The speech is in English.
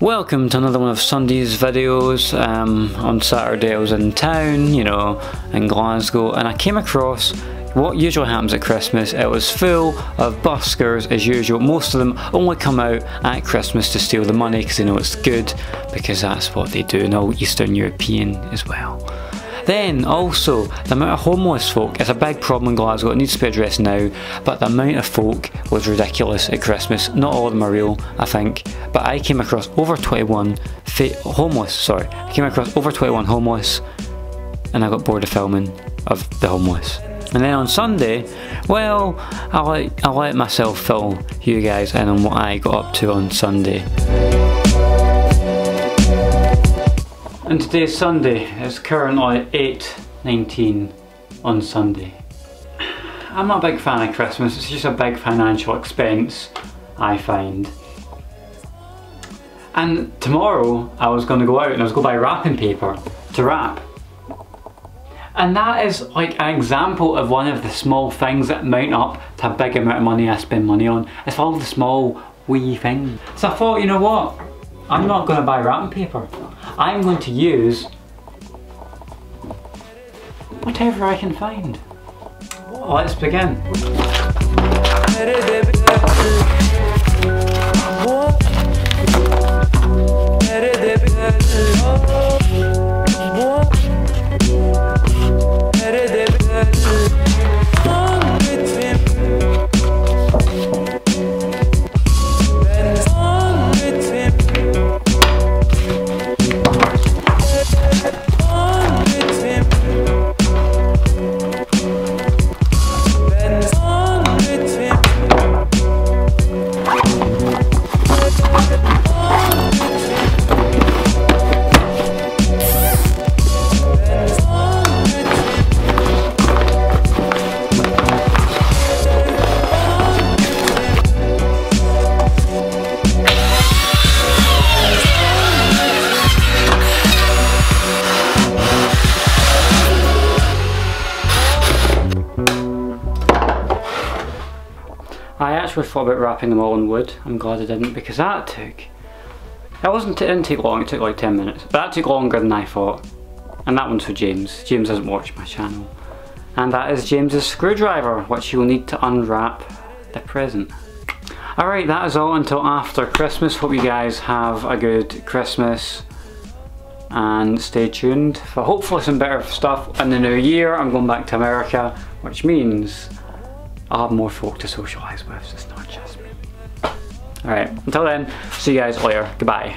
Welcome to another one of Sunday's videos. Um, on Saturday I was in town, you know, in Glasgow, and I came across what usually happens at Christmas. It was full of buskers as usual. Most of them only come out at Christmas to steal the money because they know it's good, because that's what they do in all Eastern European as well. Then also, the amount of homeless folk is a big problem in Glasgow, it needs to be addressed now, but the amount of folk was ridiculous at Christmas. Not all of them are real, I think, but I came across over 21 homeless, sorry, I came across over 21 homeless, and I got bored of filming of the homeless. And then on Sunday, well, I let, I let myself fill you guys in on what I got up to on Sunday. And today's Sunday, it's currently 8.19 on Sunday. I'm not a big fan of Christmas, it's just a big financial expense, I find. And tomorrow I was going to go out and I was going to buy wrapping paper to wrap. And that is like an example of one of the small things that mount up to a big amount of money I spend money on. It's all the small wee things. So I thought, you know what? I'm not going to buy wrapping paper. I'm going to use whatever I can find. Let's begin. I actually thought about wrapping them all in wood. I'm glad I didn't because that took... It wasn't, it didn't take long, it took like 10 minutes. But that took longer than I thought. And that one's for James. James hasn't watched my channel. And that is James's screwdriver, which you will need to unwrap the present. Alright, that is all until after Christmas. Hope you guys have a good Christmas. And stay tuned for hopefully some better stuff in the new year. I'm going back to America, which means I'll have more folk to socialise with, so it's not just me. Alright, until then, see you guys later. Goodbye.